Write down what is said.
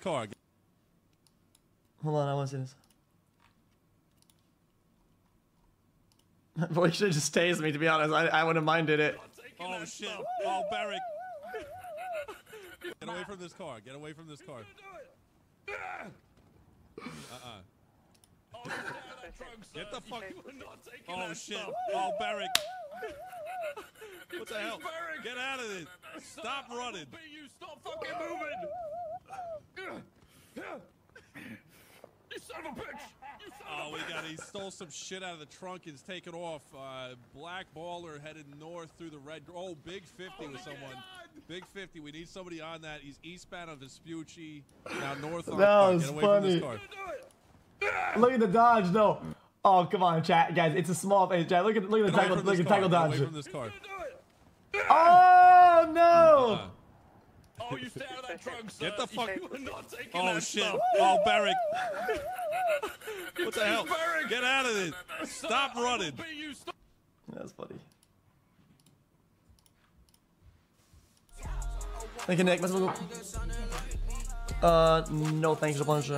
car. Hold on, I want to see this. Boy, you should just tase me, to be honest. I, I wouldn't minded it. Oh shit! Oh Barrick! Get away from this car. Get away from this car. Uh-uh. Get the fuck. Oh shit! Oh Barrick! What the hell? Get out of this! Stop running! You stop fucking moving! You son of a bitch! You son Oh, of a we bitch! got. He stole some shit out of the trunk and is taking off. Uh, black baller headed north through the red. Oh, big 50 with someone. Big 50. We need somebody on that. He's eastbound of Vespucci. Now north on That was Get away from this funny. Look at the dodge, though. Oh, come on, chat, guys. It's a small face, chat. Look at look at the Get away tackle, from look this at car. tackle Get away dodge. from this car. Oh no! Uh, Oh, you stay out of that trunk, sir. Get the fuck- You are not taking oh that shit! stuff. Oh Barrick! What the hell? Barrick. Get out of this! Stop running! You stop. That's funny. Thank you, Nick. Uh, no thanks a bunch.